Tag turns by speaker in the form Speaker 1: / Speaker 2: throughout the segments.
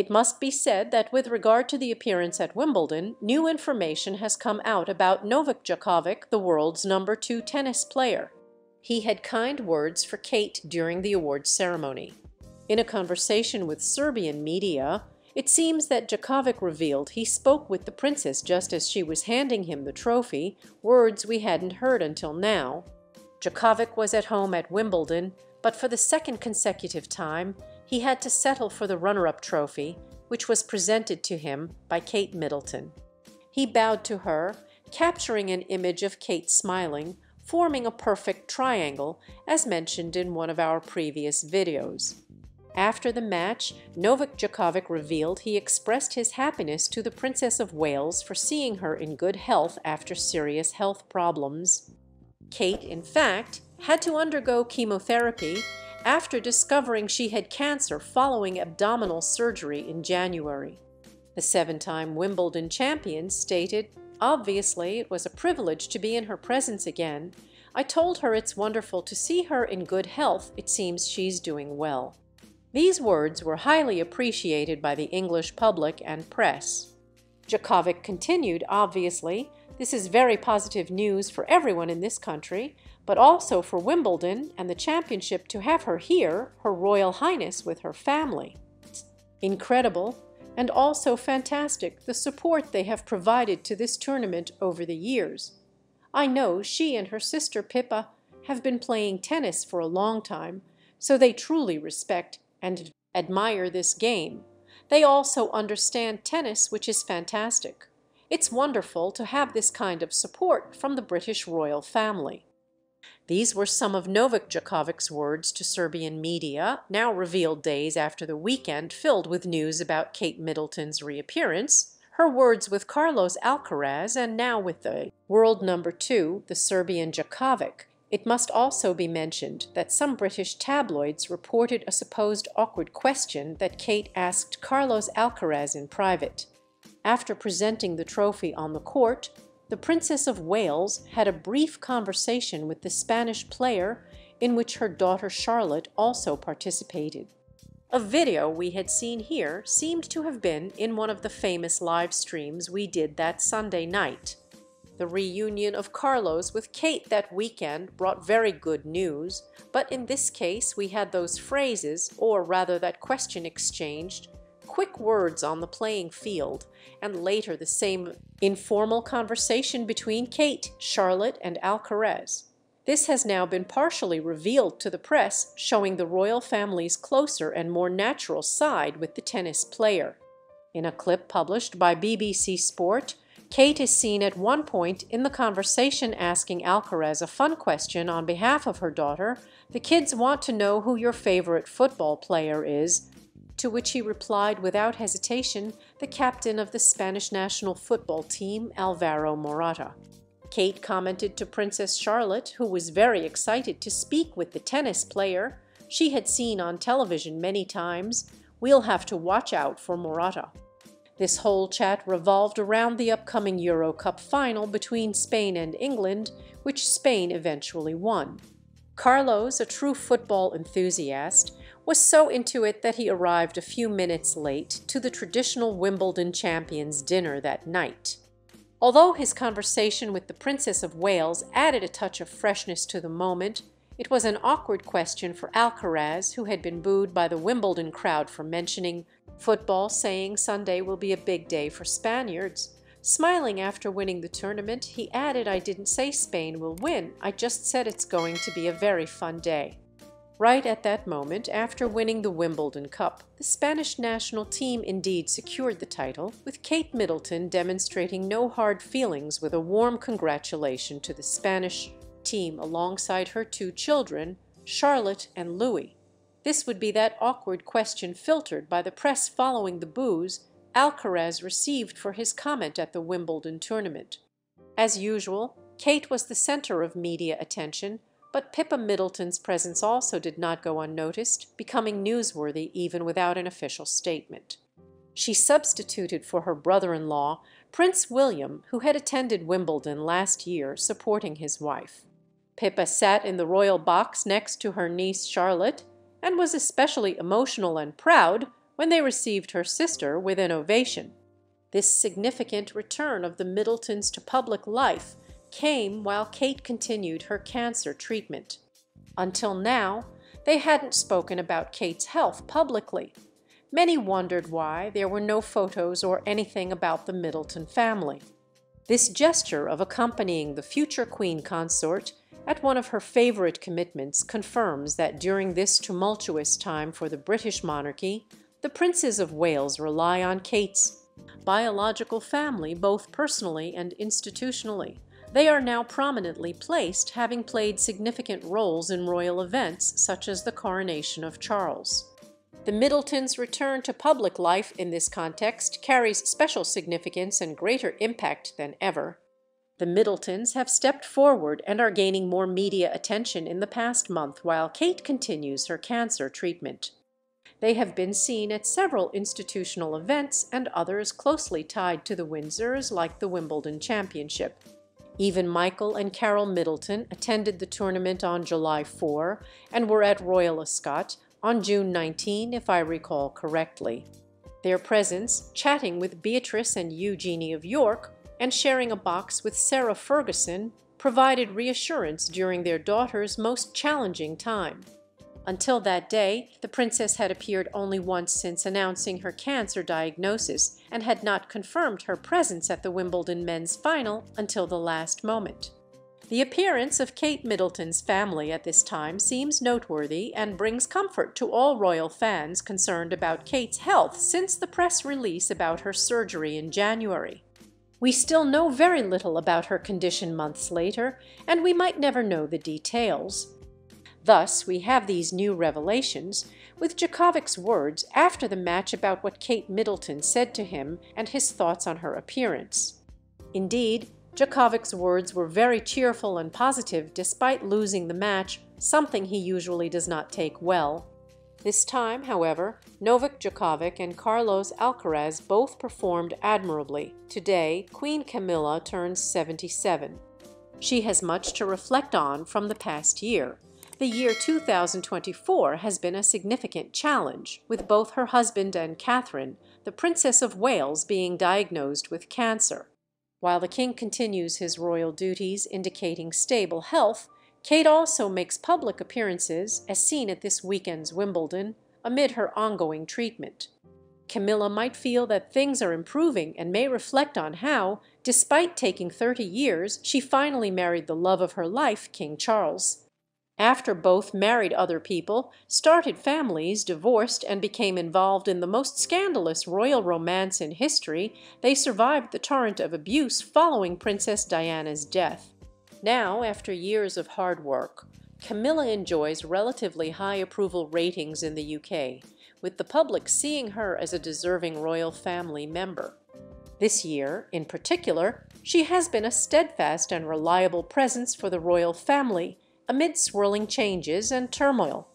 Speaker 1: It must be said that with regard to the appearance at Wimbledon, new information has come out about Novak Djokovic, the world's number two tennis player. He had kind words for Kate during the awards ceremony. In a conversation with Serbian media, it seems that Djokovic revealed he spoke with the princess just as she was handing him the trophy, words we hadn't heard until now. Djokovic was at home at Wimbledon, but for the second consecutive time he had to settle for the runner-up trophy, which was presented to him by Kate Middleton. He bowed to her, capturing an image of Kate smiling, forming a perfect triangle, as mentioned in one of our previous videos. After the match, Novak Djokovic revealed he expressed his happiness to the Princess of Wales for seeing her in good health after serious health problems. Kate, in fact, had to undergo chemotherapy after discovering she had cancer following abdominal surgery in January. The seven-time Wimbledon champion stated, Obviously, it was a privilege to be in her presence again. I told her it's wonderful to see her in good health. It seems she's doing well. These words were highly appreciated by the English public and press. Djokovic continued, obviously, this is very positive news for everyone in this country, but also for Wimbledon and the championship to have her here, Her Royal Highness, with her family. Incredible and also fantastic the support they have provided to this tournament over the years. I know she and her sister Pippa have been playing tennis for a long time, so they truly respect and admire this game. They also understand tennis, which is fantastic. It's wonderful to have this kind of support from the British royal family. These were some of Novak Djokovic's words to Serbian media, now revealed days after the weekend filled with news about Kate Middleton's reappearance, her words with Carlos Alcaraz, and now with the world number two, the Serbian Djokovic. It must also be mentioned that some British tabloids reported a supposed awkward question that Kate asked Carlos Alcaraz in private. After presenting the trophy on the court, the Princess of Wales had a brief conversation with the Spanish player in which her daughter Charlotte also participated. A video we had seen here seemed to have been in one of the famous live streams we did that Sunday night. The reunion of Carlos with Kate that weekend brought very good news, but in this case we had those phrases, or rather that question exchanged, quick words on the playing field, and later the same informal conversation between Kate, Charlotte, and Alcaraz. This has now been partially revealed to the press, showing the royal family's closer and more natural side with the tennis player. In a clip published by BBC Sport, Kate is seen at one point in the conversation asking Alcaraz a fun question on behalf of her daughter. The kids want to know who your favorite football player is, to which he replied without hesitation, the captain of the Spanish national football team, Alvaro Morata. Kate commented to Princess Charlotte, who was very excited to speak with the tennis player she had seen on television many times, we'll have to watch out for Morata. This whole chat revolved around the upcoming Euro Cup final between Spain and England, which Spain eventually won. Carlos, a true football enthusiast, was so into it that he arrived a few minutes late to the traditional Wimbledon champions dinner that night. Although his conversation with the Princess of Wales added a touch of freshness to the moment, it was an awkward question for Alcaraz, who had been booed by the Wimbledon crowd for mentioning football, saying Sunday will be a big day for Spaniards. Smiling after winning the tournament, he added, I didn't say Spain will win, I just said it's going to be a very fun day. Right at that moment, after winning the Wimbledon Cup, the Spanish national team indeed secured the title, with Kate Middleton demonstrating no hard feelings with a warm congratulation to the Spanish team alongside her two children, Charlotte and Louis. This would be that awkward question filtered by the press following the boos Alcaraz received for his comment at the Wimbledon tournament. As usual, Kate was the center of media attention, but Pippa Middleton's presence also did not go unnoticed, becoming newsworthy even without an official statement. She substituted for her brother-in-law, Prince William, who had attended Wimbledon last year supporting his wife. Pippa sat in the royal box next to her niece Charlotte, and was especially emotional and proud when they received her sister with an ovation. This significant return of the Middletons to public life came while Kate continued her cancer treatment. Until now, they hadn't spoken about Kate's health publicly. Many wondered why there were no photos or anything about the Middleton family. This gesture of accompanying the future queen consort at one of her favourite commitments confirms that during this tumultuous time for the British monarchy, the Princes of Wales rely on Kate's biological family both personally and institutionally. They are now prominently placed, having played significant roles in royal events such as the coronation of Charles. The Middletons' return to public life in this context carries special significance and greater impact than ever. The Middletons have stepped forward and are gaining more media attention in the past month while Kate continues her cancer treatment. They have been seen at several institutional events and others closely tied to the Windsors like the Wimbledon Championship. Even Michael and Carol Middleton attended the tournament on July 4 and were at Royal Ascot on June 19, if I recall correctly. Their presence, chatting with Beatrice and Eugenie of York, and sharing a box with Sarah Ferguson, provided reassurance during their daughter's most challenging time. Until that day, the princess had appeared only once since announcing her cancer diagnosis and had not confirmed her presence at the Wimbledon men's final until the last moment. The appearance of Kate Middleton's family at this time seems noteworthy and brings comfort to all royal fans concerned about Kate's health since the press release about her surgery in January. We still know very little about her condition months later, and we might never know the details. Thus we have these new revelations, with Djokovic's words after the match about what Kate Middleton said to him and his thoughts on her appearance. Indeed, Djokovic's words were very cheerful and positive despite losing the match, something he usually does not take well. This time, however, Novak Djokovic and Carlos Alcaraz both performed admirably. Today, Queen Camilla turns 77. She has much to reflect on from the past year. The year 2024 has been a significant challenge, with both her husband and Catherine, the Princess of Wales, being diagnosed with cancer. While the king continues his royal duties, indicating stable health, Kate also makes public appearances, as seen at this weekend's Wimbledon, amid her ongoing treatment. Camilla might feel that things are improving and may reflect on how, despite taking 30 years, she finally married the love of her life, King Charles after both married other people, started families, divorced, and became involved in the most scandalous royal romance in history, they survived the torrent of abuse following Princess Diana's death. Now, after years of hard work, Camilla enjoys relatively high approval ratings in the UK, with the public seeing her as a deserving royal family member. This year, in particular, she has been a steadfast and reliable presence for the royal family, amid swirling changes and turmoil.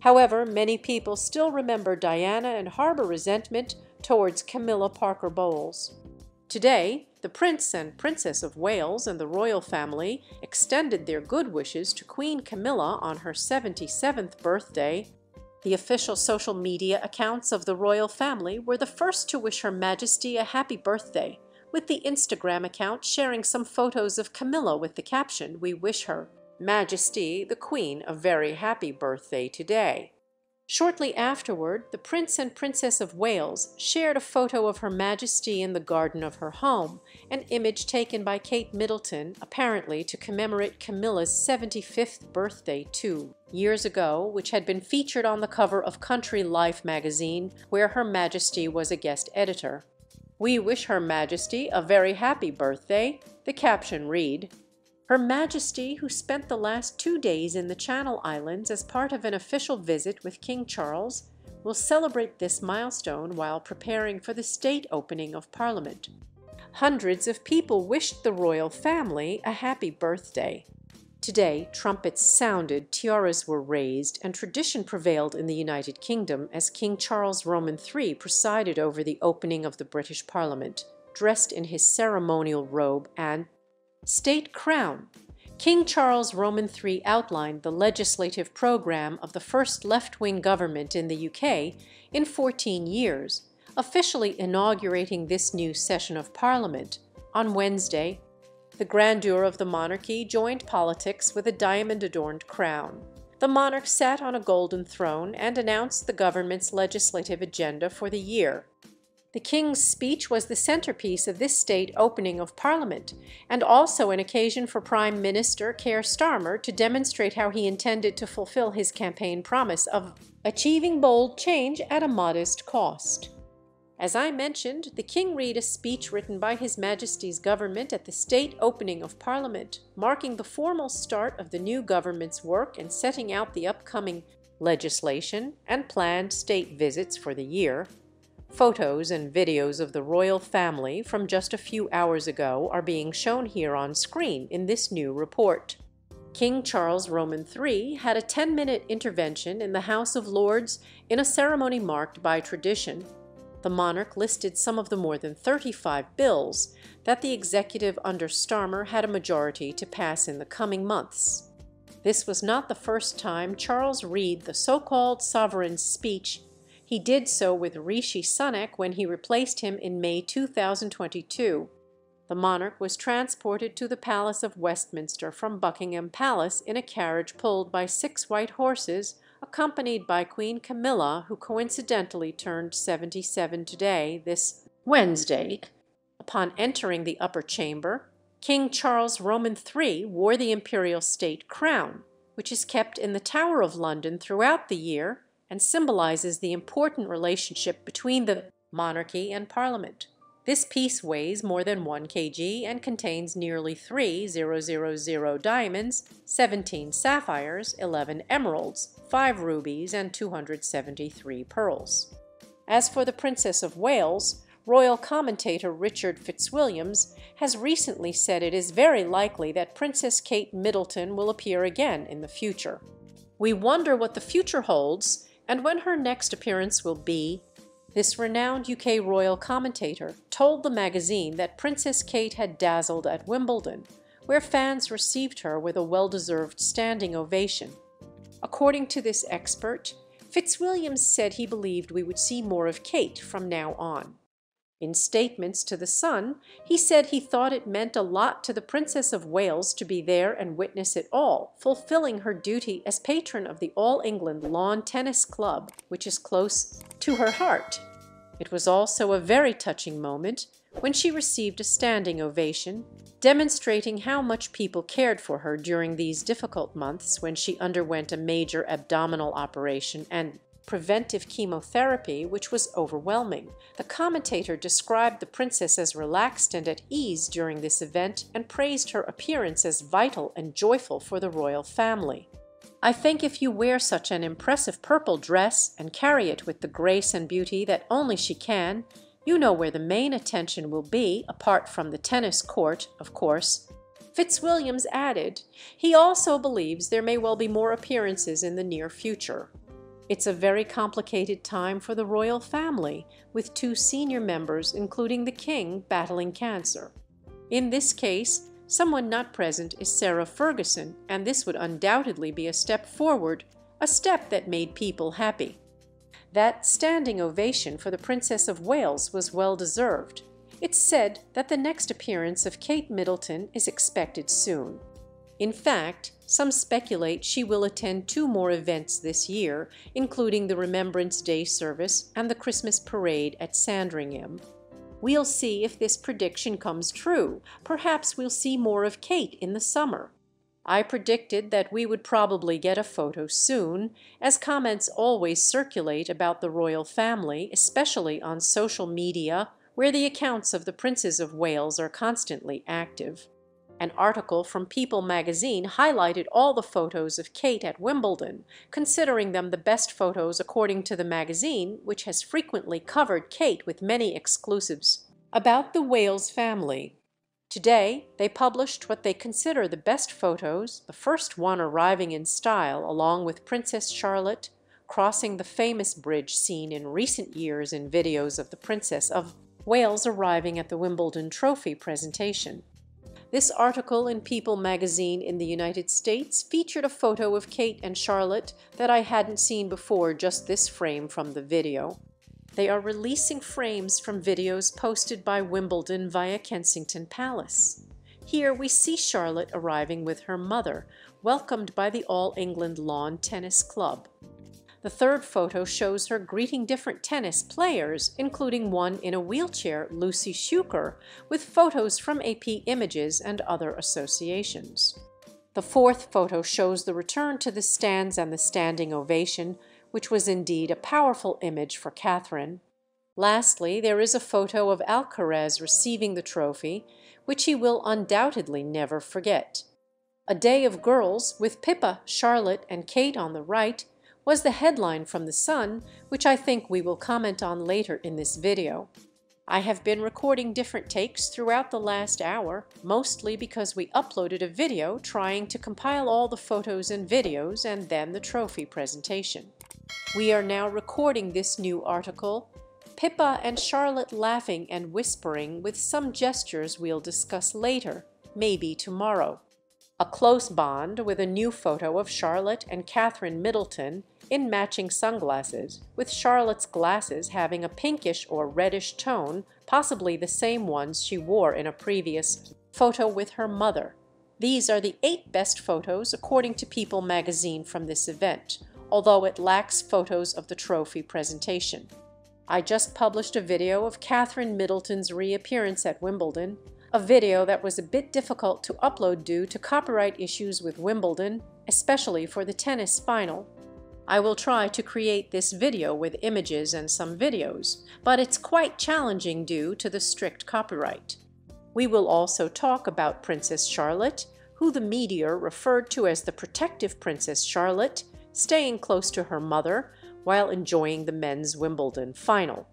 Speaker 1: However, many people still remember Diana and harbor resentment towards Camilla Parker Bowles. Today, the Prince and Princess of Wales and the royal family extended their good wishes to Queen Camilla on her 77th birthday. The official social media accounts of the royal family were the first to wish Her Majesty a happy birthday, with the Instagram account sharing some photos of Camilla with the caption, We wish her Majesty the Queen a very happy birthday today. Shortly afterward, the Prince and Princess of Wales shared a photo of Her Majesty in the garden of her home, an image taken by Kate Middleton, apparently to commemorate Camilla's 75th birthday two years ago, which had been featured on the cover of Country Life magazine, where Her Majesty was a guest editor. We wish Her Majesty a very happy birthday, the caption read, her Majesty, who spent the last two days in the Channel Islands as part of an official visit with King Charles, will celebrate this milestone while preparing for the state opening of Parliament. Hundreds of people wished the royal family a happy birthday. Today, trumpets sounded, tiaras were raised, and tradition prevailed in the United Kingdom as King Charles Roman III presided over the opening of the British Parliament, dressed in his ceremonial robe and state crown, King Charles Roman III outlined the legislative programme of the first left-wing government in the UK in 14 years, officially inaugurating this new session of Parliament on Wednesday. The grandeur of the monarchy joined politics with a diamond-adorned crown. The monarch sat on a golden throne and announced the government's legislative agenda for the year. The King's speech was the centrepiece of this state opening of Parliament, and also an occasion for Prime Minister Keir Starmer to demonstrate how he intended to fulfil his campaign promise of achieving bold change at a modest cost. As I mentioned, the King read a speech written by His Majesty's government at the state opening of Parliament, marking the formal start of the new government's work and setting out the upcoming legislation and planned state visits for the year. Photos and videos of the royal family from just a few hours ago are being shown here on screen in this new report. King Charles Roman III had a 10-minute intervention in the House of Lords in a ceremony marked by tradition. The monarch listed some of the more than 35 bills that the executive under Starmer had a majority to pass in the coming months. This was not the first time Charles read the so-called sovereign's speech he did so with Rishi Sunak when he replaced him in May 2022. The monarch was transported to the Palace of Westminster from Buckingham Palace in a carriage pulled by six white horses, accompanied by Queen Camilla, who coincidentally turned 77 today, this Wednesday. Upon entering the upper chamber, King Charles Roman III wore the imperial state crown, which is kept in the Tower of London throughout the year and symbolizes the important relationship between the monarchy and parliament. This piece weighs more than 1 kg and contains nearly 3,000 diamonds, 17 sapphires, 11 emeralds, 5 rubies, and 273 pearls. As for the Princess of Wales, royal commentator Richard Fitzwilliams has recently said it is very likely that Princess Kate Middleton will appear again in the future. We wonder what the future holds and when her next appearance will be, this renowned UK royal commentator told the magazine that Princess Kate had dazzled at Wimbledon, where fans received her with a well-deserved standing ovation. According to this expert, Fitzwilliams said he believed we would see more of Kate from now on. In statements to The Sun, he said he thought it meant a lot to the Princess of Wales to be there and witness it all, fulfilling her duty as patron of the All England Lawn Tennis Club, which is close to her heart. It was also a very touching moment when she received a standing ovation, demonstrating how much people cared for her during these difficult months when she underwent a major abdominal operation and preventive chemotherapy, which was overwhelming. The commentator described the princess as relaxed and at ease during this event and praised her appearance as vital and joyful for the royal family. I think if you wear such an impressive purple dress and carry it with the grace and beauty that only she can, you know where the main attention will be, apart from the tennis court, of course. Fitzwilliams added, he also believes there may well be more appearances in the near future. It's a very complicated time for the royal family, with two senior members, including the king, battling cancer. In this case, someone not present is Sarah Ferguson, and this would undoubtedly be a step forward, a step that made people happy. That standing ovation for the Princess of Wales was well deserved. It's said that the next appearance of Kate Middleton is expected soon. In fact, some speculate she will attend two more events this year, including the Remembrance Day service and the Christmas parade at Sandringham. We'll see if this prediction comes true. Perhaps we'll see more of Kate in the summer. I predicted that we would probably get a photo soon, as comments always circulate about the royal family, especially on social media, where the accounts of the Princes of Wales are constantly active. An article from People magazine highlighted all the photos of Kate at Wimbledon, considering them the best photos according to the magazine, which has frequently covered Kate with many exclusives about the Wales family. Today they published what they consider the best photos, the first one arriving in style along with Princess Charlotte crossing the famous bridge seen in recent years in videos of the Princess of Wales arriving at the Wimbledon trophy presentation. This article in People magazine in the United States featured a photo of Kate and Charlotte that I hadn't seen before just this frame from the video. They are releasing frames from videos posted by Wimbledon via Kensington Palace. Here we see Charlotte arriving with her mother, welcomed by the All England Lawn Tennis Club. The third photo shows her greeting different tennis players, including one in a wheelchair, Lucy Shuker, with photos from AP Images and other associations. The fourth photo shows the return to the stands and the standing ovation, which was indeed a powerful image for Catherine. Lastly, there is a photo of Alcaraz receiving the trophy, which he will undoubtedly never forget. A Day of Girls, with Pippa, Charlotte, and Kate on the right, was the headline from The Sun, which I think we will comment on later in this video. I have been recording different takes throughout the last hour, mostly because we uploaded a video trying to compile all the photos and videos and then the trophy presentation. We are now recording this new article, Pippa and Charlotte laughing and whispering with some gestures we'll discuss later, maybe tomorrow. A close bond with a new photo of Charlotte and Catherine Middleton in matching sunglasses, with Charlotte's glasses having a pinkish or reddish tone, possibly the same ones she wore in a previous photo with her mother. These are the eight best photos according to People magazine from this event, although it lacks photos of the trophy presentation. I just published a video of Catherine Middleton's reappearance at Wimbledon, a video that was a bit difficult to upload due to copyright issues with Wimbledon, especially for the tennis final. I will try to create this video with images and some videos, but it's quite challenging due to the strict copyright. We will also talk about Princess Charlotte, who the media referred to as the protective Princess Charlotte, staying close to her mother while enjoying the men's Wimbledon final.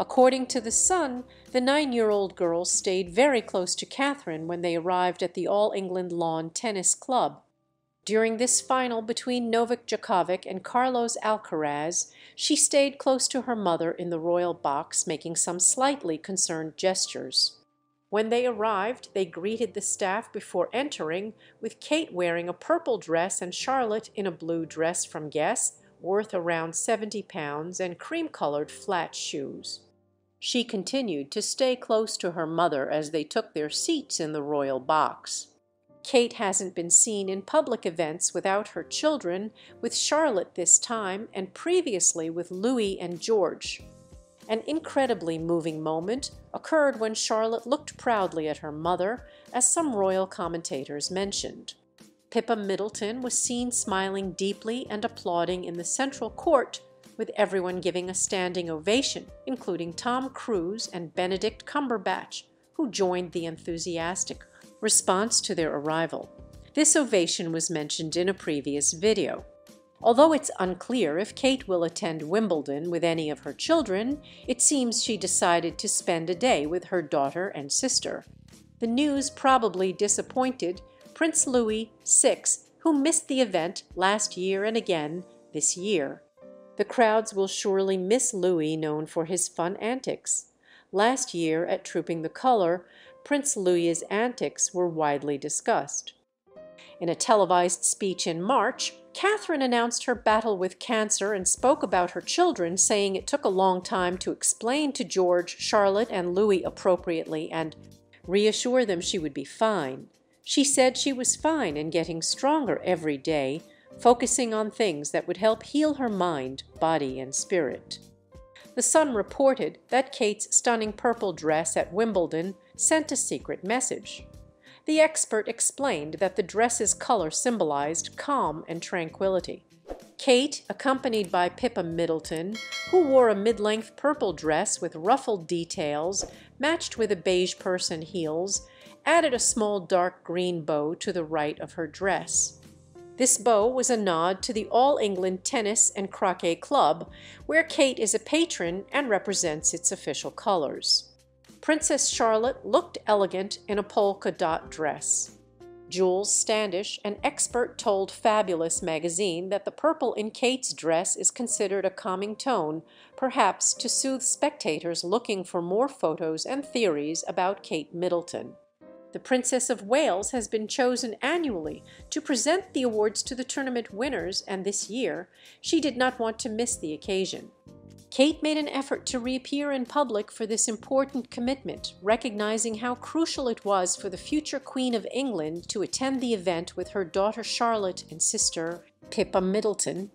Speaker 1: According to The Sun, the nine-year-old girl stayed very close to Catherine when they arrived at the All England Lawn Tennis Club. During this final between Novak Djokovic and Carlos Alcaraz, she stayed close to her mother in the royal box, making some slightly concerned gestures. When they arrived, they greeted the staff before entering, with Kate wearing a purple dress and Charlotte in a blue dress from Guess, worth around £70, and cream-colored flat shoes. She continued to stay close to her mother as they took their seats in the royal box. Kate hasn't been seen in public events without her children, with Charlotte this time and previously with Louis and George. An incredibly moving moment occurred when Charlotte looked proudly at her mother, as some royal commentators mentioned. Pippa Middleton was seen smiling deeply and applauding in the central court, with everyone giving a standing ovation, including Tom Cruise and Benedict Cumberbatch, who joined the enthusiastic response to their arrival. This ovation was mentioned in a previous video. Although it's unclear if Kate will attend Wimbledon with any of her children, it seems she decided to spend a day with her daughter and sister. The news probably disappointed Prince Louis VI, who missed the event last year and again this year. The crowds will surely miss Louis, known for his fun antics. Last year, at Trooping the Colour, Prince Louis's antics were widely discussed. In a televised speech in March, Catherine announced her battle with cancer and spoke about her children, saying it took a long time to explain to George, Charlotte, and Louis appropriately and reassure them she would be fine. She said she was fine and getting stronger every day, focusing on things that would help heal her mind, body, and spirit. The Sun reported that Kate's stunning purple dress at Wimbledon sent a secret message. The expert explained that the dress's color symbolized calm and tranquility. Kate, accompanied by Pippa Middleton, who wore a mid-length purple dress with ruffled details matched with a beige purse and heels, added a small dark green bow to the right of her dress. This bow was a nod to the All England Tennis and Croquet Club, where Kate is a patron and represents its official colors. Princess Charlotte looked elegant in a polka dot dress. Jules Standish, an expert, told Fabulous magazine that the purple in Kate's dress is considered a calming tone, perhaps to soothe spectators looking for more photos and theories about Kate Middleton. The Princess of Wales has been chosen annually to present the awards to the tournament winners, and this year she did not want to miss the occasion. Kate made an effort to reappear in public for this important commitment, recognizing how crucial it was for the future Queen of England to attend the event with her daughter Charlotte and sister Pippa Middleton,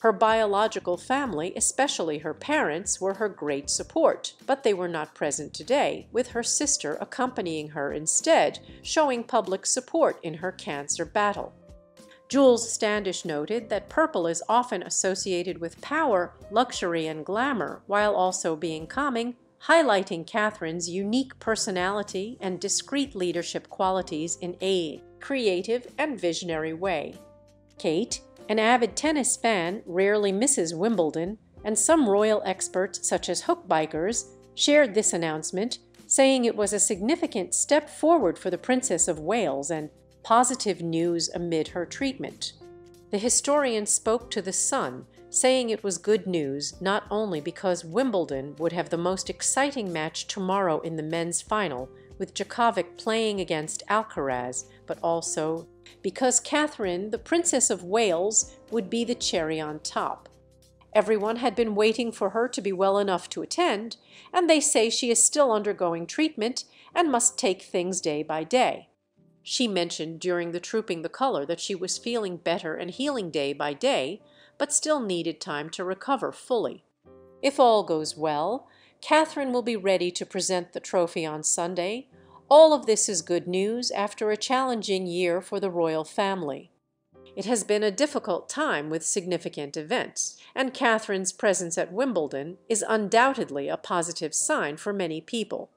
Speaker 1: her biological family, especially her parents, were her great support, but they were not present today, with her sister accompanying her instead, showing public support in her cancer battle. Jules Standish noted that purple is often associated with power, luxury, and glamour, while also being calming, highlighting Catherine's unique personality and discreet leadership qualities in a creative and visionary way. Kate, an avid tennis fan rarely misses Wimbledon, and some royal experts, such as Hugo Vickers, shared this announcement, saying it was a significant step forward for the Princess of Wales and positive news amid her treatment. The historian spoke to The Sun, saying it was good news not only because Wimbledon would have the most exciting match tomorrow in the men's final, with Djokovic playing against Alcaraz, but also because Catherine, the Princess of Wales, would be the cherry on top. Everyone had been waiting for her to be well enough to attend, and they say she is still undergoing treatment and must take things day by day. She mentioned during the Trooping the Colour that she was feeling better and healing day by day, but still needed time to recover fully. If all goes well, Catherine will be ready to present the trophy on Sunday, all of this is good news after a challenging year for the royal family. It has been a difficult time with significant events, and Catherine's presence at Wimbledon is undoubtedly a positive sign for many people.